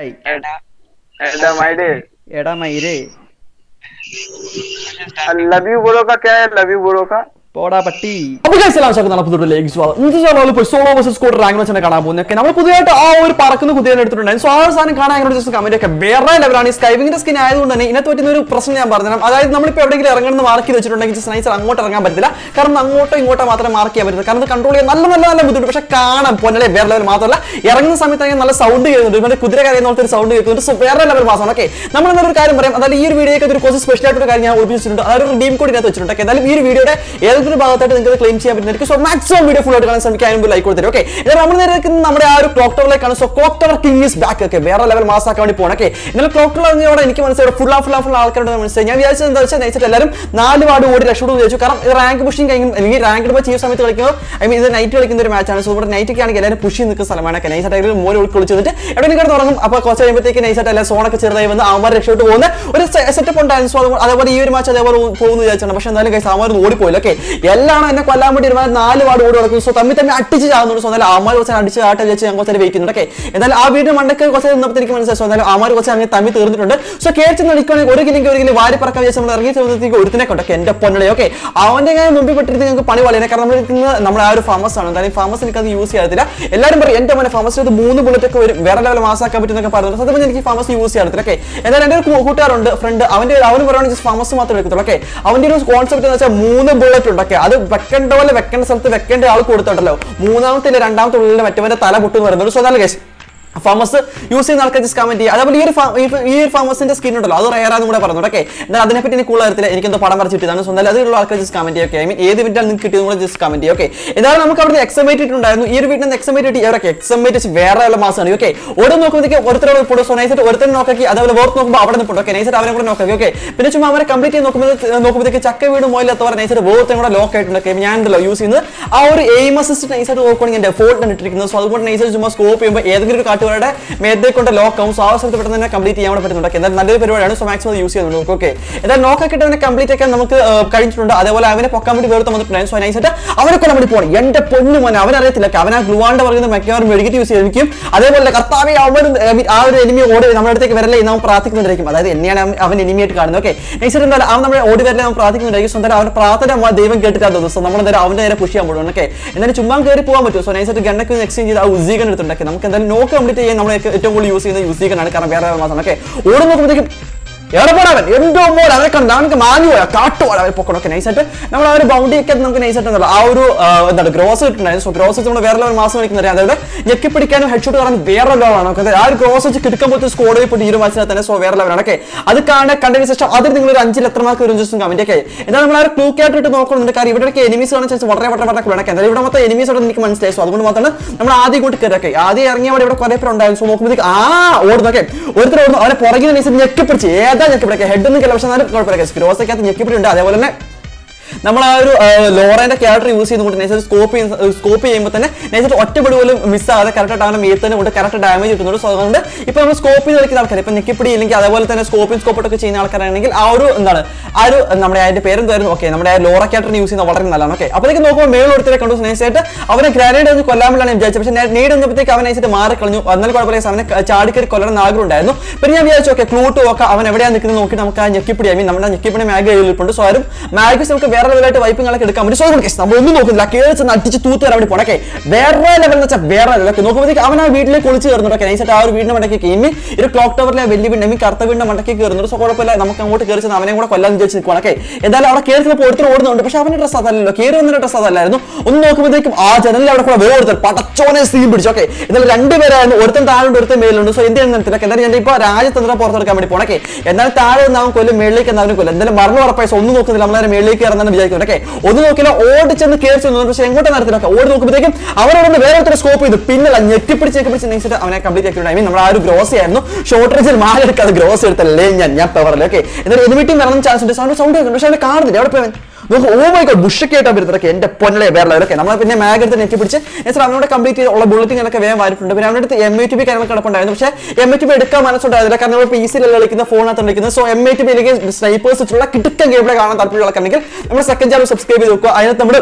Adam आई डे रे love you बोलो का क्या है लव यू बोलो का പോടാ പട്ടി. സോളോ വേഴ്സസ് സ്കോഡ് റാങ്ക് വെച്ചാണ് കാണാൻ പോകുന്നത്. നമ്മൾ പുതിയതായിട്ട് ആ ഒരു പറക്കുന്ന കുതിരനെ എടുത്തിട്ടുണ്ടായിരുന്നു സോ ആ സാധനം കാണാൻ അങ്ങനെ ജസ്റ്റ് കമന്റ് ഒക്കെ വേറെ ലെവലാണ് ഈ സ്കൈവിംഗിന്റെ സ്കിൻ ആയതുകൊണ്ട് തന്നെ ഇതിനകത്ത് പറ്റുന്ന ഒരു പ്രശ്നം ഞാൻ പറഞ്ഞു അതായത് നമ്മളിപ്പോൾ എവിടെയെങ്കിലും ഇറങ്ങണമെന്ന് മാർക്ക് വെച്ചിട്ടുണ്ടെങ്കിൽ nice അങ്ങോട്ട് ഇറങ്ങാൻ പറ്റില്ല. കാരണം അങ്ങോട്ടോ ഇങ്ങോട്ടോ മാത്രമേ മാർക്ക് ചെയ്യാൻ പറ്റില്ല കാരണം കൺട്രോൾ ചെയ്യാൻ നല്ല നല്ല നല്ല ബുദ്ധിമുട്ട്. പക്ഷേ കാണാൻ പൊന്നലെ വേറെ ലെവൽ മാത്രമല്ല. ഇറങ്ങുന്ന സമയത്ത് നല്ല സൗണ്ട് കേൾക്കുന്നുണ്ട്. മറ്റേ കുതിര കരയുന്ന പോലത്തെ ഒരു സൗണ്ട് കേൾക്കുന്നുണ്ട്. സോ വേറെ ലെവൽ മാസമാണ് ഓക്കെ നമ്മൾ എന്നൊരു കാര്യം പറയാം. അതായത് ഈ ഒരു വീഡിയോയ്ക്ക് ഒരു കുറച്ച് സ്പെഷ്യൽ ആയിട്ട് ഒരു കാര്യം ഞാൻ ഒളിപ്പിച്ചിട്ടുണ്ട് അതായത് ഒരു ഡീം കോഡ് ഇതിനകത്ത് വെച്ചിട്ടുണ്ട്. എന്തായാലും ഈ ഒരു വീഡിയോയുടെ ഏതൊരു ഭാഗത്തായിട്ട് നിങ്ങൾക്ക് ക്ലെയിം ചെയ്യാൻ പറ്റുന്നതായിരിക്കും സോ മാക്സിമം വീഡിയോ ഫുൾ ആയിട്ട് കാണാൻ ശ്രമിക്കാൻ ലൈക്ക് കൊടുത്തരും ഓക്കെ നമ്മൾ നേരെ നമ്മുടെ ആ ഒരു clock ടവറിലേക്കാണ് so clock tower king is back ഒക്കെ വേറെ ലെവൽ മാസാക്കാൻ വേണ്ടി പോകണം ഓക്കെ എന്നാൽ ക്ലോക്ക് ടവർ എനിക്ക് മനസ്സിലായി ഫുൾ ഫുൾ ഫുൾ ആൾക്കാരുടെ മനസ്സിലായി. ഞാൻ വിചാരിച്ചത് എന്താ വെച്ചാൽ നയിച്ചിട്ട് എല്ലാവരും നാല് വാർഡ് ഓടി രക്ഷപ്പെടും വിചാരിച്ചു. കാരണം റാങ്ക് പുഷിങ് കഴിഞ്ഞ് അല്ലെങ്കിൽ റാങ്ക് ഇപ്പോൾ ചെയ്യുന്ന സമയത്ത് കളിക്കുമ്പോൾ ഐ മീൻ ഇത് നൈറ്റ് കളിക്കുന്ന ഒരു മാച്ചാണ് സോ ഇവിടെ നൈറ്റ് ഒക്കെ ആണെങ്കിൽ എല്ലാവരും പുഷ് നിൽക്കുന്ന സ്ഥലമാണ്. ഒക്കെ നൈസായിട്ട് മൂല ഉൾക്കൊള്ളിച്ച് എവിടെ നിങ്ങൾ തുടങ്ങും അപ്പോൾ കുറച്ച് കഴിയുമ്പോഴത്തേക്ക് നൈസായിട്ട് എല്ലാ സോണൊക്കെ ചെറുതായി വന്ന് അവന്മാർ രക്ഷപ്പെട്ട് പോകുന്ന ഒരു സെറ്റപ്പ് ഉണ്ടായിരുന്നു. സോ അതുപോലെ ഈ ഒരു മാച്ച് അതേപോലെ പോകുന്നു വിചാരിച്ചാണ് പക്ഷേ എന്തായാലും കൈസ് അവന്മാർ ഓടിപ്പോയില്ല ഓക്കെ എല്ലാം എന്നെ കൊല്ലാൻ വേണ്ടി ഒരുപാട് നാല് വാർഡ് ഓടി നടക്കും സോ തമ്മിൽ തമ്മിൽ അടിച്ച് ചാകുന്നുണ്ട് സോ എന്നാലും അമ്മ കുറച്ച് അടിച്ച് ആട്ടം വെച്ച് ഞാൻ കുറച്ച് വെയിറ്റ് ഓക്കെ എന്നാലും ആ വീടിന്റെ മണ്ടക്ക് കുറച്ച് നിന്നപ്പോൾ എനിക്ക് മനസ്സിലായി? സോ എന്നാലും അമ്മ കുറച്ച് അങ്ങനെ തമ്മിൽ തീർന്നിട്ടുണ്ട്. സോ കേട്ട് നടിക്കുകയാണെങ്കിൽ ഒരു കിലെങ്കിൽ ഒരു കിലി വാരി പറക്കാൻ വെച്ച് നമ്മൾ ഇറങ്ങി ചെന്നത്തേക്ക് ഒരുത്തിനെ കൊണ്ടൊക്കെ എന്റെ പൊന്നളെ. ഓക്കെ അവന്റെ ഞാൻ മുമ്പിൽ പെട്ടിരുന്ന് ഞങ്ങൾക്ക് പണി വളരെ കാരണം നമ്മൾ ഇരിക്കുന്നത് നമ്മുടെ ആ ഒരു ഫാമസ് ആണ്. എന്തായാലും ഫാമസ് എനിക്ക് അത് യൂസ് ചെയ്യാത്തില്ല എല്ലാവരും പറയും എന്റെ മോനെ ഫാമസ് മൂന്ന് ബുള്ളറ്റ് ഒക്കെ വരും. വേറെ ലെവൽ മാസാക്കാൻ പറ്റുന്നൊക്കെ പറഞ്ഞു സത്യം എനിക്ക് ഫാമസ് യൂസ് ചെയ്യാത്തില്ല ഓക്കെ എന്നാലും എന്റെ ഒരു കൂട്ടുകാരുണ്ട് ഫ്രണ്ട് അവന്റെ അവന് പറയുകയാണെങ്കിൽ ഫാമസ് മാത്രമേ എടുക്കത്തുള്ളൂ. ഓക്കെ അവന്റെ ഒരു കോൺസെപ്റ്റ് എന്ന് വെച്ചാൽ മൂന്ന് ബുള്ളറ്റ് ഉണ്ട്. ഓക്കെ അത് വെക്കേണ്ട പോലെ വെക്കേണ്ട സ്ഥലത്ത് വെക്കേണ്ട ആൾ കൊടുത്തോണ്ടല്ലോ മൂന്നാമത്തെ രണ്ടാമത്തെ ഉള്ളിൽ മറ്റവന്റെ തല പൊട്ടുന്നു പറയുന്നത് സോ അതാണ് കേസ്. ഫാമസ് യൂസ് ചെയ്യുന്ന ആൾക്കാർ ജസ്റ്റ് കമന്റ് ചെയ്യുക. അതേപോലെ ഈ ഒരു ഈ ഒരു- ഫാമസിന്റെ സ്കിൻ ഉണ്ടല്ലോ അത് റയറാന്ന് കൂടെ പറഞ്ഞു ഓക്കെ എന്നാൽ അതിനെപ്പറ്റി എനിക്ക് കൂടുതൽ അറിയത്തില്ല. എനിക്ക് എന്തോ പടം വരച്ചിട്ടാണ് സ്വന്തം അതിലുള്ള ആൾക്കാർ ജസ്റ്റ് കമന്റ് ചെയ്യുക ഐ മീൻ ഏത് വീട്ടിലാണ് നിങ്ങൾക്ക് കിട്ടിയത് കൂടെ ജസ്റ്റ് കമന്റ് ചെയ്യുക ഓക്കെ എന്നാലും നമുക്ക് അവിടെ എക്സമേറ്റ് ഉണ്ടായിരുന്നു. ഈ ഒരു വീട്ടിൽ നിന്ന് എക്സമേറ്റ് ഇവരൊക്കെ എക്സമേറ്റ് വേറെ ഉള്ള മാസമാണ് ഓക്കെ ഓരോ നോക്കുമ്പോഴത്തേക്ക് ഒരുത്തരോട് ഇപ്പോൾ സോ നൈസായിട്ട് ഒരുത്തരം നോക്കി അതേപോലെ ഓർത്ത് നോക്കുമ്പോൾ അവിടെ നിന്ന് ഓക്കെ നൈസായിട്ട് അവരെ കൂടെ നോക്കി ഓക്കെ പിന്നെ ചുമ്മാ അവരെ കംപ്ലീറ്റ് നോക്കുമ്പോൾ നോക്കുമ്പോഴത്തേക്ക് ചക്ക വീട് മോയിലെത്തവരെ നൈസായിട്ട് വേർത്തും കൂടെ ലോക്ക് ആയിട്ടുണ്ട് ഓക്കെ ഞാൻ ഉണ്ടല്ലോ യൂസ് ചെയ്യുന്നത്. ആ ഒരു എയിം അസിസ്റ്റ് നൈസായിട്ട് നോക്കുകയാണെങ്കിൽ എന്റെ ഫോൾട്ട് ഇട്ടിരിക്കുന്നത്. സോ അതുകൊണ്ട് നൈസായിട്ട് ചുമ്മാ സ്കോപ്പ് ചെയ്യുമ്പോൾ ഏതെങ്കിലും ഒരു കാട്ടുകാരുടെ മേത്തെ കൊണ്ട് ലോക്ക് ആവും. പെട്ടെന്ന് തന്നെ കംപ്ലീറ്റ് ചെയ്യാൻ പറ്റുന്നുണ്ട്. എന്തായാലും നല്ലൊരു പരിപാടിയാണ്. സോ മാക്സിമം യൂസ് ചെയ്യുന്നുണ്ട് ഓക്കെ എന്തായാലും നോക്കാൻ തന്നെ കംപ്ലീറ്റ് ഒക്കെ നമുക്ക് കഴിഞ്ഞിട്ടുണ്ട്. അതേപോലെ അവനെ പൊക്കാൻ വേണ്ടി വേറെ വന്നിട്ടുണ്ടായിരുന്നു സോ നൈസായിട്ട് അവനെ കൊല്ലാൻ വേണ്ടി പോകണം എന്റെ പൊന്നു മോനെ അവനറിയത്തില്ല. അവൻ ആ ഗ്ലുവാണ്ട് പറയുന്ന മെക്കവാറും മെഡിക്കറ്റ് യൂസ് ചെയ്തിരിക്കും. അതേപോലെ കർത്താവെ അവൻ ആ ഒരു എനിമി ഓടി നമ്മുടെ അടുത്തേക്ക് വരല്ലേ എന്ന് അവൻ പ്രാർത്ഥിക്കുന്നുണ്ടായിരിക്കും. അതായത് എന്നെയാണ് അവൻ- എനിമിയായിട്ട് കാണുന്നത്. ഓക്കെ നെക്സ്റ്റ് എന്താ അവൻ നമ്മുടെ ഓടി വരല്ലേ അവൻ പ്രാർത്ഥിക്കുന്നുണ്ടായിരിക്കും. സ്വന്തം അവൻ പ്രാർത്ഥന ദൈവം കേട്ടിട്ടാണ് തോന്നുന്നു സോ നമ്മൾ എന്തായാലും അവന്റെ നേരെ പുഷ് ചെയ്യാൻ പോകുന്നു ഓക്കെ എന്തായാലും ചുമ്മാ കയറി പോകാൻ പറ്റും സോ നൈസായിട്ട് ഗണ്ണൊക്കെ എക്സ്ചേഞ്ച് ചെയ്ത് ആ ഉസീകൻ എടുത്തിട്ടുണ്ടാക്കി നമുക്ക് എന്തായാലും നോക്ക് കംപ്ലീറ്റ് ചെയ്യാൻ നമ്മൾ ഏറ്റവും കൂടുതൽ യൂസ് ചെയ്യുന്ന യൂസ് ചെയ്യാനാണ് കാരണം വേറെ മാസമാണ് ഓക്കെ ഓടി നോക്കുമ്പോഴത്തേക്കും എവിടെ പോണവൻ? എന്തോ മോൾ അവനെ കണ്ട അവനക്ക് മാഞ്ഞു പോയാ. കാട്ടുപോല അവർ പൊക്കണൊക്കെ നൈസായിട്ട് നമ്മൾ ആ ഒരു ബൗണ്ടറി ഒക്കെ നമുക്ക് നൈസായിട്ട് ആ ഒരു എന്താണ് ഗ്രോസ് കിട്ടുന്നുണ്ടായിരുന്നു സോ ഗ്രോസ് നമ്മൾ വേറെ ലെവൽ മാസം കളിക്കുന്നത് അതായത് ഞെക്കി പിടിക്കാനും ഹെഡ് ഷോട്ട് കാണാൻ വേറെ ലെവലാണ് ഓക്കെ ആ ഒരു ഗ്രോസ് വെച്ച് കിടക്കുമ്പോഴത്തെ സ്കോഡ് പോയിട്ട് ഈ ഒരു മാച്ചിനകത്ത് തന്നെ സോ വേറെ ലെവലാണ് ഓക്കെ അത് കാണാൻ കണ്ടതിന് ശേഷം അതിൽ നിങ്ങൾ ഒരു അഞ്ചിൽ എത്ര മാർക്ക് വരും ജസ്റ്റ് കമന്റ് ഒക്കെ എന്നാൽ നമ്മൾ ആ ഒരു ക്ലൂ ആയിട്ട് നോക്കുന്നുണ്ട് കാര്യം ഇവിടെയൊക്കെ എനിമീസ് കാണാൻ ചാൻസ് വളരെ വളരെ വളരെ വേണം എന്തായാലും ഇവിടെ മൊത്തം എനിമീസ് അവിടെ എനിക്ക് മനസ്സിലായി. സോ അതുകൊണ്ട് മാത്രമാണ് നമ്മൾ ആദ്യം ഇങ്ങോട്ട് കയറൊക്കെ ആദ്യം ഇറങ്ങിയ അവിടെ ഇവിടെ കുറെ പേര് ഉണ്ടായിരുന്നു സോ നോക്കുമ്പോഴത്തേക്ക് ആ ഓടുന്നൊക്കെ ഒരുത്തർ ഓടുന്നു. അവരെ പുറകിൽ നിന്ന് ഞെക്കിപ്പിടിച്ച്. ഏതാ ഞെക്കിപ്പിടിക്കുക ഹെഡ് ഒന്നും കിട്ടില്ല പക്ഷെ എന്നാലും കുഴപ്പമില്ല. ഗ്രോസൊക്കെ ഞെക്കിപ്പിടിയുണ്ട് അതേപോലെ തന്നെ നമ്മൾ ആ ഒരു ലോറേന്റെ ക്യാരക്ടർ യൂസ് ചെയ്യുന്നതുകൊണ്ട് നൈസർ സ്കോപ്പ് സ്കോപ്പ് ചെയ്യുമ്പോൾ തന്നെ നേച്ചർ ഒറ്റപ്പെടി പോലും മിസ്സാകാതെ കറക്റ്റ് അവനെ മേത്ത് തന്നെ കൊണ്ട് കറക്റ്റ് ഡാമേജ് കിട്ടുന്നുണ്ട്. സോ അതുകൊണ്ട് ഇപ്പോൾ നമ്മൾ സ്കോപ്പ് ചെയ്ത് കളിക്കുന്ന ആൾക്കാർ ഇപ്പോൾ നെക്കിപ്പിടി ഇല്ലെങ്കിൽ അതേപോലെ തന്നെ സ്കോപ്പിംഗ് സ്കോപ്പൊക്കെ ചെയ്യുന്ന ആൾക്കാരാണെങ്കിൽ ആ ഒരു എന്താണ് ആ ഒരു നമ്മുടെ അതിന്റെ പേരെന്തായിരുന്നു? ഓക്കെ നമ്മുടെ ആ ലോറ ക്യാരക്ടർ യൂസ് ചെയ്യുന്നത് വളരെ നല്ലതാണ്. ഓക്കെ അപ്പോഴേക്ക് നോക്കുമ്പോൾ മേളിൽ ഒരുത്തരെ കണ്ടു. നൈസായിട്ട് അവനെ ഗ്രാനേഡ് ഒന്ന് കൊല്ലാമല്ലാണ് വിചാരിച്ചത്. പക്ഷേ നേട് വന്നപ്പോഴത്തേക്ക് അവൻ നൈസായിട്ട് മാറി കളഞ്ഞു എന്നാൽ കുഴപ്പമില്ല അവനെ ചാടിക്കറി കൊല്ലണം എന്ന് ആഗ്രഹം ഉണ്ടായിരുന്നു പിന്നെ ഞാൻ വിചാരിച്ചു ഓക്കെ ക്ലൂട്ട് ഓക്കെ അവൻ എവിടെയാണ് നിൽക്കുന്നത്? നോക്കി നമുക്ക് ആ ഞെക്കിപ്പിടി ഐ മീൻ നമ്മുടെ ഞെക്കിപ്പിടി മാഗ് കയ്യിലിട്ടുണ്ട് സോ ആരും മാഗ്സ് നമുക്ക് വേറെ ലെവലായിട്ട് വൈപ്പിങ്ങളൊക്കെ എടുക്കാൻ പറ്റും സോ നമ്മൾ ഒന്നും നോക്കുന്നില്ല. കേൾച്ച് ചെന്ന് അടിച്ച് തൂത്ത് വരാൻ വേണ്ടി പോണക്കെ വേറെ ലെവൽ എന്ന് വെച്ചാൽ വേറെ ലെവലൊക്കെ നോക്കുമ്പോഴത്തേക്ക് അവൻ ആ വീട്ടിലേക്ക് ഒളിച്ച് കയറുന്നുണ്ട് നൈസായിട്ട് ആ ഒരു വീടിന്റെ മടക്കി കയറി ഒരു ക്ലോക്ക് ടവറിലെ വലിയ വീടിന്റെ മീൻ കറുത്ത വീടിന്റെ മടക്കി കയറുന്നുണ്ട്. സോ കുഴപ്പമില്ല നമുക്ക് അങ്ങോട്ട് കയറി ചെന്ന് അവനെ കൂടെ കൊല്ലാന്ന് വിചാരിച്ച് നിൽക്കുവാണൊക്കെ എന്തായാലും അവിടെ കയറി ചെന്നപ്പോൾ ഒരുത്തർ ഓടുന്നുണ്ട്. പക്ഷെ അവന്റെ ഡ്രസ്സ് അതല്ലല്ലോ. കയറി വന്ന ഡ്രസ്സ് അതല്ലായിരുന്നു. ഒന്ന് നോക്കുമ്പോഴത്തേക്കും ആ ജനലിൽ അവിടെ കൂടെ വേറെ പടച്ചോനെ സീൻ പിടിച്ചു ഓക്കെ എന്നാലും രണ്ടുപേരായിരുന്നു ഒരുത്തൻ താഴെ ഒരുത്തൻ മേലുണ്ട് സോ എന്ത് ചെയ്യുന്ന എന്തായാലും ഞാൻ ഇപ്പോൾ രാജ്യതന്ത്രം പുറത്തെടുക്കാൻ വേണ്ടി പോണക്കെ എന്നാൽ താഴെ നിന്നാവും കൊല്ലം മേളിലേക്ക് അവനും കൊല്ലും. എന്തായാലും മറന്നു ഉറപ്പായി. ഒന്നും നോക്കുന്നില്ല. നമ്മളെ മേളിലേക്ക് ഇറങ്ങാൻ വിചാരിക്കുന്നു ഓക്കെ ഒന്ന് നോക്കില്ല ഓടി ചെന്ന് കയറി പക്ഷേ എങ്ങോട്ട് നടത്തിലൊക്കെ ഓടി നോക്കുമ്പോഴത്തേക്കും അവരോട് വേറെ ഒരു സ്കോപ്പ് ചെയ്തു. പിന്നല്ല ഞെട്ടിപ്പിടിച്ച് ഞെട്ടിപ്പിടിച്ച് നെക്സ്റ്റ് അവനെ കംപ്ലീറ്റ് ആക്കി ഐ മീൻ നമ്മൾ ആ ഒരു ഗ്രോസ് ആയിരുന്നു. ഷോർട്ട് റേഞ്ചിൽ മാറി എടുക്കാതെ ഗ്രോസ് എടുത്തല്ലേ ഞാൻ? ഞാൻ പവറല്ലേ ഓക്കെ എന്നിട്ട് എനിമിറ്റി നടന്ന ചാൻസ് ഉണ്ട്. സൗണ്ട് സൗണ്ട് കേൾക്കുന്നു പക്ഷേ അവനെ കാണുന്നില്ല അവിടെ പോയവൻ നോക്ക് ഓ മൈ ഗോഡ് ബുഷൊക്കെ ആയിട്ടാണ് വരുന്നതൊക്കെ എന്റെ പൊന്നലെ വേറെ നമ്മൾ പിന്നെ മാഗ് എടുത്ത് നെറ്റി പിടിച്ച് സാർ അവനോട് കംപ്ലീറ്റ് ഉള്ള ബുള്ളറ്റിങ്ങൊക്കെ വേഗം വരുന്നുണ്ട് പിന്നെ അവനടുത്ത് എം എ ടി ബി കാര്യങ്ങൾ കിടപ്പുണ്ടായിരുന്നു പക്ഷേ എം എ ടി ബി എടുക്കാൻ മനസ്സുണ്ടായിരുന്നില്ല കാരണം നമ്മൾ പി സിയിൽ കളിക്കുന്ന ഫോണിനകത്ത് കളിക്കുന്നത് സോ എം എ ടി ബിയിലേക്ക് സ്നൈപ്പേഴ്സ് വെച്ചുള്ള കിട്ടുക്ക ഗെയിം പ്ലേ കാണാൻ താല്പര്യമുള്ള കണ്ടെങ്കിൽ നമ്മൾ സെക്കൻഡ് ചാനൽ സബ്സ്ക്രൈബ് ചെയ്ത് നോക്കുക. അതിനകത്ത് നമ്മൾ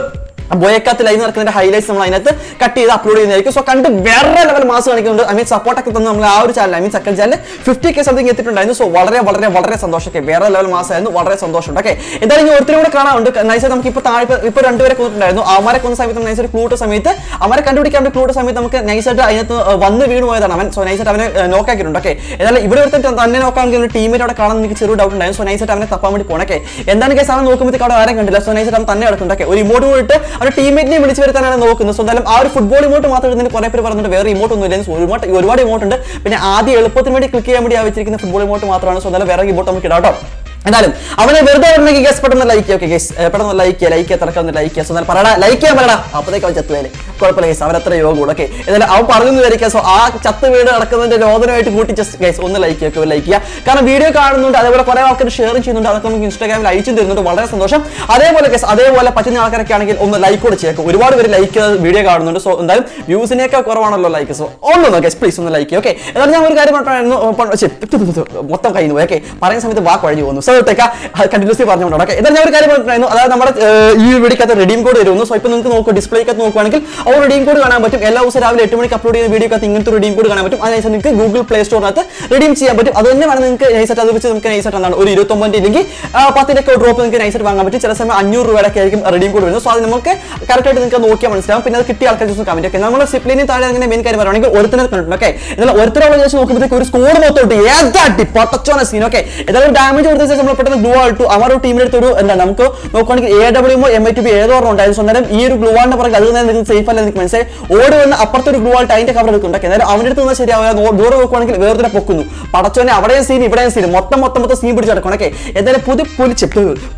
ബോയക്കാത്ത് ലൈവ് നടക്കുന്നതിന്റെ ഹൈലൈറ്റ്സ് നമ്മൾ അതിനകത്ത് കട്ട് ചെയ്ത് അപ്ലോഡ് ചെയ്യുന്നതായിരിക്കും. സോ കണ്ട് വേറെ ലെവൽ മാസ് കാണിക്കുന്നുണ്ട്. ഐ മീൻ സപ്പോർട്ട് ഒക്കെ തന്നെ നമ്മൾ ആ ഒരു channel I mean second channel fifty K something എത്തിയിട്ടുണ്ടായിരുന്നു. സോ വളരെ വളരെ വളരെ സന്തോഷം okay. വേറെ ലെവൽ മാസമായിരുന്നു വളരെ സന്തോഷമുണ്ട്. ഓക്കെ എന്തായാലും ഇനി ഒരുത്തരും കൂടെ കാണാറുണ്ട് നൈസ് നമുക്ക് ഇപ്പോൾ താഴെ ഇപ്പോൾ രണ്ടുപേരെ കൊന്നിട്ടുണ്ടായിരുന്നു അവരെ കൊന്ന സമയത്ത് നൈസ് ഒരു ക്ലൂട്ട സമയത്ത് അവരെ കണ്ടുപിടിക്കാൻ വേണ്ടി ക്ലൂട്ട സമയത്ത് നമുക്ക് നൈസായിട്ട് അതിനകത്ത് വന്ന് വീണ് പോയതാണ് അവൻ. സോ നൈസായിട്ട് അവനെ നോക്കാക്കിയിട്ടുണ്ട് ഓക്കെ എന്നാലും ഇവിടെ ഒരുത്തൻ തന്നെ നോക്കാമെങ്കിൽ ഒരു അവിടെ കാണാൻ എനിക്ക് ചെറിയ ഡൗട്ട് ഉണ്ടായിരുന്നു. സോ നൈസായിട്ട് അവനെ തപ്പാൻ വേണ്ടി പോകണം ഓക്കെ എന്താണ് കേസ് അവൻ നോക്കുമ്പോഴത്തേക്ക് അവിടെ ആരും കണ്ടില്ല. സോ നൈസായിട്ട് അവൻ തന്നെ കിടക്കുന്നുണ്ട്. ഓക്കെ ഒരു ഇമോട്ട് പോയിട്ട് അവരുടെ ടീമേറ്റിനെ വിളിച്ചു വരുത്താനാണ് നോക്കുന്നത്. സോ എന്തായാലും ആ ഒരു ഫുട്ബോൾ ഇമോട്ട് മാത്രം ഇതിന് കുറെ പേര് പറഞ്ഞിട്ട് വേറെ ഇമോട്ട് ഒന്നും ഇല്ല ഒരുപാട് ഒരുപാട് ഇമോട്ട് ഉണ്ട്. പിന്നെ ആദ്യം എളുപ്പത്തിന് വേണ്ടി ക്ലിക്ക് ചെയ്യാൻ വേണ്ടി ആ വെച്ചിരിക്കുന്ന ഫുട്ബോൾ ഇമോട്ട് മാത്രമാണ്. സോ എന്തായാലും വേറെ ഇമോട്ട് നമുക്ക് ഇടാം കേട്ടോ. എന്തായാലും അവനെ വെറുതെ വരണമെങ്കിൽ ഗസ് പെട്ടെന്ന് ലൈക്ക് ഓക്കെ ഗസ് പെട്ടെന്ന് ലൈക്ക് ലൈക്ക് തിരക്കാൻ ലൈക്ക് സോ എന്നാൽ പറയടാ ലൈക്ക് ചെയ്യാൻ പറയടാ അപ്പോഴത്തേക്ക് അവൻ ചത്തുവേലെ കുഴപ്പമില്ല ഗൈസ് അവൻ അത്ര യോഗം ഓക്കെ എന്തായാലും അവൻ പറഞ്ഞു വരയ്ക്കാം സോ ആ ചത്ത് വീട് നടക്കുന്നതിന്റെ രോദനമായിട്ട് കൂട്ടി ജസ്റ്റ് ഗൈസ് ഒന്ന് ലൈക്ക് ഒക്കെ ലൈക്ക് ചെയ്യുക. കാരണം വീഡിയോ കാണുന്നുണ്ട് അതേപോലെ കുറെ ആൾക്കാർ ഷെയർ ചെയ്യുന്നുണ്ട് അതൊക്കെ നമുക്ക് ഇൻസ്റ്റാഗ്രാമിൽ അയച്ചു തരുന്നുണ്ട് വളരെ സന്തോഷം. അതേപോലെ ഗൈസ് അതേപോലെ പറ്റുന്ന ആൾക്കാരൊക്കെ ആണെങ്കിൽ ഒന്ന് ലൈക്ക് കൂടെ ചെയ്യുക ഒരുപാട് പേര് ലൈക്ക് വീഡിയോ കാണുന്നുണ്ട് സോ എന്തായാലും വ്യൂസിനേക്കാൾ കുറവാണല്ലോ ലൈക്ക് സോ ഒന്ന് ഗൈസ് പ്ലീസ് ഒന്ന് ലൈക്ക് ഓക്കെ എന്നാലും ഞാൻ ഒരു കാര്യം പറഞ്ഞായിരുന്നു മൊത്തം കഴിഞ്ഞു പോയി ഓക്കെ പറയുന്ന സമയത്ത് വാക്ക് കഴിഞ്ഞു പോകുന്നു സോ ഇട്ടേക്ക കണ്ടിന്യൂസ്ലി പറഞ്ഞുകൊണ്ടാണ്. ഓക്കെ എന്നാൽ ഞാൻ ഒരു കാര്യം പറഞ്ഞിട്ടുണ്ടായിരുന്നു അതായത് നമ്മുടെ ഈ വീഡിയോക്കകത്ത് റെഡീം കോഡ് വരുന്നു. സോ ഇപ്പോൾ നിങ്ങൾക്ക് നോക്കുക ഡിസ്പ്ലേക്കകത്ത് നോക്കുകയാണെങ്കിൽ ആ റെഡീം കോഡ് കാണാൻ പറ്റും. എല്ലാ ദിവസവും രാവിലെ എട്ട് മണിക്ക് അപ്ലോഡ് ചെയ്യുന്ന വീഡിയോക്കകത്ത് ഇങ്ങനത്തെ റെഡീം കോഡ് കാണാൻ പറ്റും. അതിനനുസരിച്ച് നിങ്ങൾക്ക് ഗൂഗിൾ പ്ലേ സ്റ്റോറിനകത്ത് റെഡീം ചെയ്യാൻ പറ്റും. അത് തന്നെ വേണം നിങ്ങൾക്ക് നൈസായിട്ട് അത് വെച്ച് നമുക്ക് നൈസായിട്ട് എന്താണ് ഒരു ഇരുപത്തൊമ്പതിന്റെ ഇല്ലെങ്കിൽ പത്തിന്റെ ഒക്കെ ഡ്രോപ്പ് നിങ്ങൾക്ക് നൈസായിട്ട് വാങ്ങാൻ പറ്റും. ചില സമയം അഞ്ഞൂറ് രൂപയുടെ ഒക്കെ ആയിരിക്കും റെഡീം കോഡ് വരുന്നത്. സോ അത് നമുക്ക് കറക്റ്റായിട്ട് നിങ്ങൾക്ക് നോക്കിയാൽ മനസ്സിലാവും. പിന്നെ അത് കിട്ടിയ ആൾക്കാർ ദിവസം കമന്റ് ഒക്കെ നമ്മൾ സിപ്ലിനെ താഴെ അങ്ങനെ മെയിൻ കാര്യം പറയുകയാണെങ്കിൽ ഒരുത്തനെ കണ്ടിട്ടുണ്ട്. ഓക്കെ എന്നാൽ ഒരുത്തരോട് വെച്ച് നോക്കുമ്പോഴത്തേക്ക് ഒരു സ്കോഡ് മൊത്തം ഏതാട്ടി പൊട്ടച്ചോന സീൻ ഓക്കെ ഏതായാലും ഡാമേജ് കൊടുത്ത ശേഷം നമ്മൾ പെട്ടെന്ന് ഗ്ലൂ ആയിട്ടു അവർ ടീമിലെടുത്ത് ഒരു എന്താ നമുക്ക് നോക്കുകയാണെങ്കിൽ A W M I T B ഏതോ ഒരെണ്ണം ഉണ്ടായിരുന്നു സ്വന്തം ഈ ഒരു ഗ്ലൂ ആളിന്റെ പുറകെ അത് നിങ്ങൾക്ക് സേഫ് അല്ല എനിക്ക് മനസ്സിലായി. ഓടി വന്ന് അപ്പുറത്തെ ഒരു ഗ്ലൂ ആയിട്ട് അതിന്റെ കവർ എടുക്കുന്നുണ്ട്. എന്നാലും അവന്റെ അടുത്ത് നിന്ന് ശരിയാവുക. ദൂരെ നോക്കുവാണെങ്കിൽ വേറെ പൊക്കുന്നു. പടച്ചോനെ അവിടെയും സീൻ ഇവിടെയും സീൻ മൊത്തം മൊത്തം മൊത്തം സീൻ പിടിച്ച് കിടക്കണം ഓക്കെ. എന്തായാലും പുതി പുലി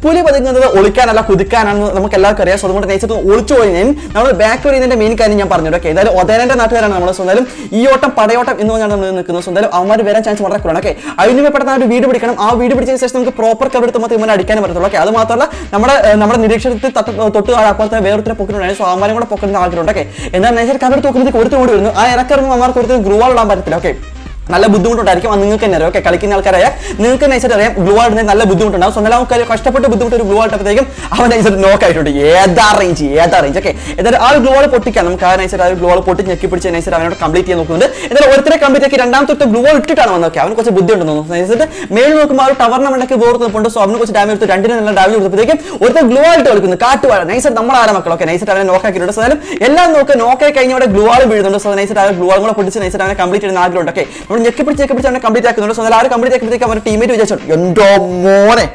പുലി പതുങ്ങുന്നത് ഒളിക്കാനല്ല കുതിക്കാനാണെന്ന് നമുക്ക് എല്ലാവർക്കും അറിയാം. സോ അതുകൊണ്ട് നേച്ചത്ത് ഒളിച്ചു പോയി. നമ്മൾ ബാക്ക് വരുന്നതിന്റെ മെയിൻ കാര്യം ഞാൻ പറഞ്ഞു ഓക്കെ. എന്തായാലും ഒതേനന്റെ നാട്ടുകാരാണ് നമ്മൾ സ്വന്തം ഈ ഓട്ടം പടയോട്ടം എന്ന് പറഞ്ഞാണ് നമ്മൾ നിൽക്കുന്നത്. സ്വന്തം അവന്മാർ വരാൻ ചാൻസ് വളരെ കുറവാണ്. ഓക്കെ. അതിന് പെട്ടെന്ന് ആ ഒരു വീട് പിടിക്കണം. ആ വീട് പിടിച്ചതിന് ശേഷം നമുക്ക് പ്രോപ്പർ കവർ എടുത്ത് മാത്രമേ ഇവനെ അടിക്കാനും പറ്റത്തുള്ളൂ. ഓക്കെ അത് മാത്രമല്ല നമ്മുടെ നമ്മുടെ നിരീക്ഷണത്തിൽ തട്ട് ആളാക്കാത്ത വേറൊരു പൊക്കിട്ടുണ്ടായി സോ അവന്മാരും കൂടെ പൊക്കുന്ന ആഗ്രഹമുണ്ട്. ഓക്കെ എന്നാൽ നേച്ചർ കവർ എടുത്ത് കൊടുത്തു ഒരുത്തരും വരുന്നു. ആ ഇറക്കിറങ്ങുമ്പോൾ അവന്മാർക്ക് ഒരുത്തരും ഗ്രൂവാൾ ഇടാൻ പറ്റത്തില്ല. ഓക്കെ നല്ല ബുദ്ധിമുട്ടുണ്ടായിരിക്കും. നിങ്ങൾക്ക് തന്നെ അറിയാം. ഓക്കെ കളിക്കുന്ന ആൾക്കാരായ നിങ്ങൾക്ക് നൈസായിട്ട് അറിയാം. ഗ്ലൂ ആയിട്ട് നല്ല ബുദ്ധിമുട്ടുണ്ടാവും. സ്വന്തം ആൾക്കാർ കഷ്ടപ്പെട്ട് ബുദ്ധിമുട്ട് ഒരു ഗ്ലൂ ആയിട്ടപ്പോഴത്തേക്കും അവൻ നൈസായിട്ട് നോക്ക് ആയിട്ടുണ്ട്. ഏതാ റേഞ്ച് ഏതാ റേഞ്ച് ഓക്കെ എന്തായാലും ആ ഒരു ഗ്ലൂ ആൾ പൊട്ടിക്കാം. നമുക്ക് ആ നൈസായിട്ട് ആ ഒരു ഗ്ലൂ ആൾ പൊട്ടി ഞെക്കി പിടിച്ച് നൈസായിട്ട് അവനോട് കംപ്ലീറ്റ് ചെയ്യാൻ നോക്കുന്നുണ്ട്. എന്തായാലും ഒരുത്തരെ കംപ്ലീറ്റ് ആക്കി രണ്ടാമത്തെ ഗ്ലൂ ആൾ ഇട്ടിട്ടാണ് വന്നത്. ഓക്കെ അവന് കുറച്ച് ബുദ്ധിമുണ്ടെന്ന് തോന്നുന്നു. നൈസായിട്ട് മേളിൽ നോക്കുമ്പോൾ ആ ഒരു ടവറിനെ മണ്ടയ്ക്ക് ബോർ നിൽപ്പുണ്ട്. സോ അവന് കുറച്ച് ഡാമേജ് എടുത്ത് രണ്ടിനും നല്ല ഡാമേജ് കൊടുത്തപ്പോഴത്തേക്കും ഒരുത്തർ ഗ്ലൂ ആയിട്ട് കളിക്കുന്നു. കാട്ടുവാഴ. നൈസായിട്ട് നമ്മൾ ആരാ മക്കൾ ഓക്കെ നൈസായിട്ട് അവനെ നോക്കാക്കിയിട്ടുണ്ട് സോ എല്ലാം നോക്കുക നോക്കായി കഴിഞ്ഞ അവിടെ ഗ്ലൂ ആൾ വീഴുന്നുണ്ട്. സോ നൈസായിട്ട് ആ ഗ്ലൂ ആൾ കൂടെ പൊട്ടിച്ച് നൈസായിട്ട് അവനെ കംപ്ലീറ്റ് ചെയ്യുന്ന ആഗ്രഹമുണ്ട്. ഓക്കെ നമ്മൾ ഞെക്കിപ്പിടിച്ച് അവനെ കംപ്ലീറ്റ് ആക്കുന്നുണ്ട്. സോ ആ ഒരു കംപ്ലീറ്റ് ആക്കുമ്പോഴത്തേക്ക് അവരുടെ ടീമേറ്റ് വിചാരിച്ചു എന്തോ മോനെ.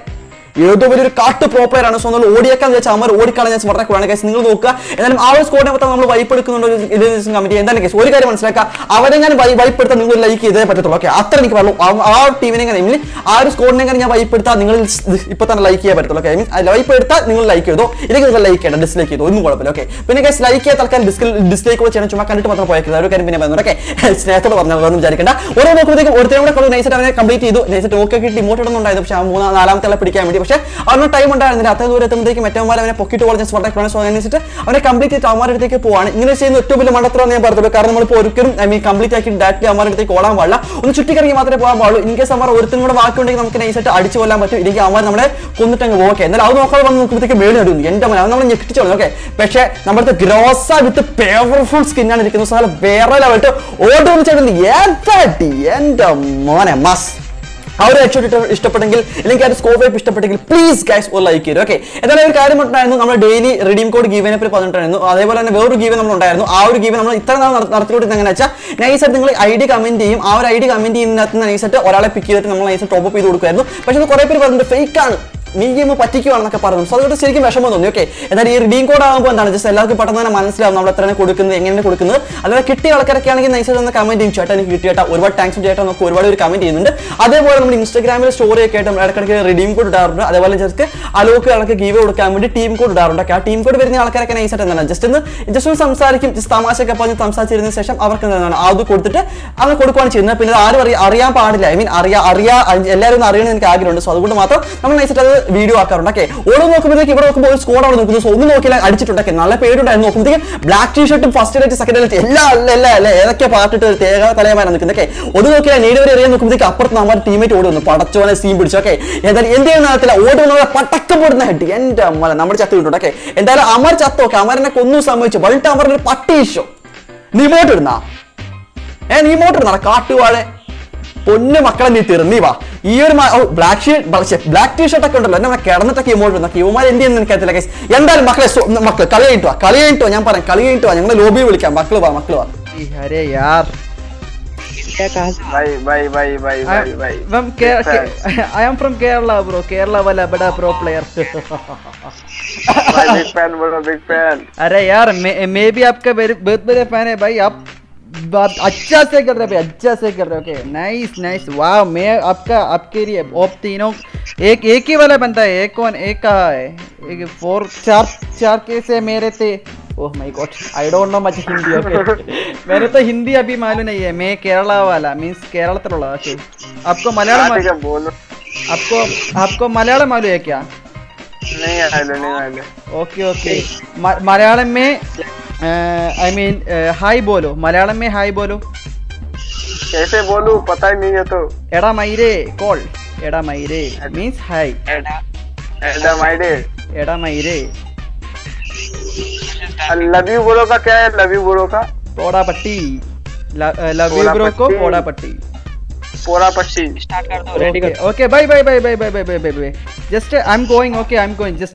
ഏതോ വലിയൊരു കാട്ട് പ്രോപ്പറാണ് സോ നമ്മൾ ഓടിയേക്കാന്ന് വെച്ചാൽ അവർ ഓടിക്കളഞ്ഞ വളരെ കുറവാണ് കേസ് നിങ്ങൾ നോക്കുക. എന്നാലും ആ ഒരു സ്കോഡിനെ മൊത്തം നമ്മൾ വൈപ്പ് എടുക്കുന്നുണ്ടോ കമ്മിറ്റി എന്തായാലും കേസ് ഒരു കാര്യം മനസ്സിലാക്കുക. അവരെ ഞാൻ വൈപ്പ് എടുത്താൽ നിങ്ങൾ ലൈക്ക് ചെയ്തേ പറ്റത്തുള്ളൂ. ഓക്കെ അത്ര എനിക്ക് പറഞ്ഞു ആ- ടീമിനെ എങ്ങനെ മീൻ ആ ഒരു സ്കോഡിനെ ഞാൻ വൈപ്പ് എടുത്താൽ നിങ്ങൾ ഇപ്പൊ തന്നെ ലൈക്ക് ചെയ്യാൻ പറ്റത്തുള്ളൂ. ഓക്കെ മീൻ വൈപ്പ് എടുത്താൽ നിങ്ങൾ ലൈക്ക് ചെയ്തോ? ഇല്ലെങ്കിൽ നിങ്ങൾ ലൈക്ക് ചെയ്യണം ഡിസ്ലൈക്ക് ചെയ്തോ? ഒന്നും കുഴപ്പമില്ല. ഓക്കെ പിന്നെ കേസ് ലൈക്ക് ചെയ്യാൻ ഡിസ്ക് ഡിസ്ലൈക്ക് കൂടെ ചെയ്യണം. ചുമ്മാ കണ്ടിട്ട് മാത്രം പോയേക്കുന്നത് ഒരു കാര്യം പിന്നെ പറഞ്ഞു ഓക്കെ സ്നേഹത്തോട് പറഞ്ഞാൽ ഒന്നും വിചാരിക്കേണ്ട. ഓരോ നോക്കുമ്പോഴത്തേക്കും ഒരുത്തരും കൂടെ നൈസായിട്ട് അവനെ കംപ്ലീറ്റ് ചെയ്തു. നൈസായിട്ട് ഓക്കെ കിട്ടി. ഇമോട്ട് ഇടുന്നുണ്ടായിരുന്നു പക്ഷേ ആ മൂന്നാം നാലാമത്തെ പിടിക്കാൻ വേണ്ടി പക്ഷേ അവന് ടൈം ഉണ്ടായിരുന്നില്ല. അത്ര ദൂരം എത്തുമ്പോഴത്തേക്കും അവനെ പൊക്കിട്ട് പോലെ ജസ്റ്റ് ഫ്രണ്ട്സ് സോ അനുസരിച്ചിട്ട് അവനെ കംപ്ലീറ്റ് ആയിട്ട് അടുത്തേക്ക് പോവാണ്. ഇങ്ങനെ ചെയ്യുന്ന ഏറ്റവും വലിയ ഞാൻ പറഞ്ഞത് കാരണം നമ്മളിപ്പോൾ ഒരിക്കലും ഐ മീൻ കംപ്ലീറ്റ് ആക്കി ഡയറക്റ്റ് അവന്മാരുടെ അടുത്തേക്ക് ഓടാൻ പാടില്ല. ഒന്ന് ചുറ്റിക്കറങ്ങി മാത്രമേ പോകാൻ പാടുള്ളൂ. ഇൻ കേസ് അവന്മാർ ഒരുത്തിനും കൂടെ ബാക്കി ഉണ്ടെങ്കിൽ നമുക്ക് നൈസായിട്ട് അടിച്ചു കൊല്ലാൻ പറ്റും. ഇല്ലെങ്കിൽ അവന്മാർ നമ്മളെ കൊന്നിട്ടങ്ങ് ഓക്കെ എന്നാലും അത് നോക്കാതെ വന്ന് നോക്കുമ്പോഴത്തേക്ക് മേളിൽ നടുന്നു എന്റെ മന നമ്മൾ ഞെട്ടിച്ചോളൂ ഓക്കെ പക്ഷേ നമ്മുടെ ഗ്രോസ വിത്ത് പവർഫുൾ സ്കിന്നാണ് ഇരിക്കുന്നത്. സാധനം വേറെ ലെവലിട്ട് ഓടുന്ന ചേട്ടൻ എന്താ എന്റെ മോനെ മസ് ആ ഒരു ഇഷ്ടപ്പെട്ടെങ്കിൽ അല്ലെങ്കിൽ ആ സ്കോപ്പ് വൈപ്പ് ഇഷ്ടപ്പെട്ടെങ്കിൽ പ്ലീസ് ഗൈസ് ഒരു ലൈക്ക് ചെയ്യും ഓക്കെ എന്നാലും ഒരു കാര്യം ഉണ്ടായിരുന്നു നമ്മൾ ഡെയിലി റിഡീം കോഡ് ഗീവനെ പറ്റി പറഞ്ഞിട്ടുണ്ടായിരുന്നു. അതേപോലെ തന്നെ വേറൊരു ഗീവൻ നമ്മൾ ഉണ്ടായിരുന്നു. ആ ഒരു ഗീവൻ നമ്മൾ ഇത്ര നാൾ നടത്തിയിട്ട് എങ്ങനെ വെച്ചാൽ നൈസായിട്ട് നിങ്ങൾ ഐ ഡി കമന്റ് ചെയ്യും. ആ ഒരു ഐ ഡി കമന്റ് ചെയ്യുന്നതിനകത്ത് നൈസായിട്ട് ഒരാളെ പിക്ക് ചെയ്തിട്ട് നമ്മൾ നൈസ് ടോപ്പ് ചെയ്ത് കൊടുക്കുമായിരുന്നു. പക്ഷേ അത് കുറേ പേര് പറഞ്ഞിട്ട് ഫേക്ക് ആണ്. നീ ഗെയിം പറ്റിക്കുവാണെന്നൊക്കെ പറഞ്ഞു. സോ അതുകൊണ്ട് ശരിക്കും വിഷമം തോന്നി. ഓക്കെ എന്നാൽ ഈ റിഡീം കോഡ് ആകുമ്പോൾ എന്താണ്? ജസ്റ്റ് എല്ലാവർക്കും പെട്ടെന്ന് തന്നെ മനസ്സിലാവും നമ്മൾ എത്രയാണ് കൊടുക്കുന്നത് എങ്ങനെയാണ് കൊടുക്കുന്നത്. അല്ലാതെ കിട്ടിയ ആൾക്കാരൊക്കെ ആണെങ്കിൽ നൈസായിട്ട് ഒന്ന് കമന്റ് ചെയ്യും. ചേട്ടാ എനിക്ക് കിട്ടിയ ഒരുപാട് താങ്ക്സ് ചേട്ടാ. നമുക്ക് ഒരുപാട് ഒരു കമന്റ് ചെയ്യുന്നുണ്ട്. അതേപോലെ നമ്മൾ ഇൻസ്റ്റാഗ്രാമിൽ സ്റ്റോറി ഒക്കെ ആയിട്ട് ഇടയ്ക്കിടയ്ക്ക് റിഡീം കോഡ് ഇടാറുണ്ട്. അതേപോലെ ജസ്റ്റ് അലോക്ക് ആൾക്ക് ഗീവ് കൊടുക്കാൻ വേണ്ടി ടീം കോഡ് ഇടാറുണ്ട്. ആ ടീം കോഡ് വരുന്ന ആൾക്കാരൊക്കെ നൈസായിട്ട് എന്താണ്? ജസ്റ്റ് ഒന്ന് ജസ്റ്റ് ഒന്ന് സംസാരിക്കും. ജസ്റ്റ് തമാശയൊക്കെ പറഞ്ഞ് സംസാരിച്ചിരുന്ന ശേഷം അവർക്ക് എന്താണ്? അത് കൊടുത്തിട്ട് അങ്ങനെ കൊടുക്കുകയാണ് ചെയ്യുന്നത്. പിന്നെ ആരും അറിയാൻ പാടില്ല. ഐ മീൻ അറിയാ അറിയാ എല്ലാവരും അറിയണമെന്ന് എനിക്ക് ആഗ്രഹമുണ്ട്. സോ അതുകൊണ്ട് മാത്രം നമ്മൾ നൈസായിട്ട് അത് വീഡിയോ ആക്കാറുണ്ട്. ഓക്കെ ഓരോ നോക്കുമ്പോഴത്തേക്ക് ഇവിടെ നോക്കുമ്പോൾ ഒരു സ്കോഡ് അവിടെ നോക്കുന്നു സോ ഒന്ന് നോക്കിയാൽ അടിച്ചിട്ടുണ്ടൊക്കെ. നല്ല പേരുണ്ടായിരുന്നു നോക്കുമ്പോഴത്തേക്ക് ബ്ലാക്ക് ടീഷർട്ടും ഫസ്റ്റ് ഡേറ്റ് സെക്കൻഡ് ഡേറ്റ് എല്ലാ അല്ല അല്ല അല്ല ഏതൊക്കെ പാർട്ടിട്ട് ഒരു തേക തലയമാരാണ് നിൽക്കുന്നത്. ഓക്കെ ഒന്ന് നോക്കിയാൽ നേടി വരെ എറിയാൻ നോക്കുമ്പോഴത്തേക്ക് അപ്പുറത്ത് നമ്മുടെ ടീമേറ്റ് ഓടി വന്നു. പടച്ചോനെ സീൻ പിടിച്ചു. ഓക്കെ എന്തായാലും എന്ത് ചെയ്യുന്ന നടത്തില്ല ഓടി വന്നുള്ള പട്ടക്കം ഹെഡ്. എന്റെ അമ്മ നമ്മുടെ ചത്ത് വിട്ടു ഓക്കെ എന്തായാലും അമർ ചത്ത് ഓക്കെ അമരനെ കൊന്നും സംഭവിച്ചു. ബൾട്ട് അമറിന് ഒരു പട്ടി ഇഷ്യൂ നീ മോട്ട് ഇടുന്നാ? ഏ നീ മോട്ട് ഇടുന്നാ? കാട്ടുവാഴെ പൊന്നു മക്കളെ നീ തീർന്നീ വാ. ഈ ഒരു black sheet black T-shirt ഒക്കെ ഉണ്ടല്ലോ എന്നെ കിടന്നിട്ടൊക്കെ ഇമോട്ട് ഇടുന്ന ഇവന്മാർ എന്ത് ചെയ്യുന്ന എനിക്കത്തില്ല ഗൈസ് എന്തായാലും മക്കളെ സോ- മക്കള് കളി കഴിഞ്ഞിട്ട് വാ കളി കഴിഞ്ഞിട്ട് വാ ഞാൻ പറയാം കളി കഴിഞ്ഞിട്ട് വാ ഞങ്ങൾ ലോബി വിളിക്കാം മക്കള് വാ മക്കള് വാ अरे यार क्या कहा से भाई भाई भाई भाई भाई भाई from Kerala. I am from Kerala, bro. Kerala वाला बड़ा pro player. भाई बिग फैन बोलो बिग फैन अरे यार मैं मैं भी आपका very- बहुत बड़े फैन है भाई आप आप अच्छा से कर रहे भाई अच्छा से कर रहे ओके नाइस नाइस वाह मैं आपका आपके लिए आप तीनों एक एक ही वाला बनता है एक कौन एक कहा है? एक फोर चार चार केस मेरे थे ओह my god I don't know much Hindi okay मेरे तो हिंदी अभी मालूम नहीं है मैं केरला वाला मीन्स केरला तरह ओके आपको मलयालम बोलो। आपको आपको मलयालम मालूम है क्या? नहीं नहीं ओके ओके मलयालम में आई मीन हाय बोलो मलयालम में हाय बोलो कैसे बोलूँ पता ही नहीं है तो एड़ा मईरे कॉल एड़ा मईरे मीन्स हाय एडम आईडे एड़ा मईरे लव यू बोलो का क्या है लव यू बोलो का पोड़ा पट्टी लव यू ब्रो को पोड़ा पट्टी पोरा पट्टी स्टार्ट कर दो रेडी कर okay bye bye bye bye bye bye bye bye just I am going okay I am going just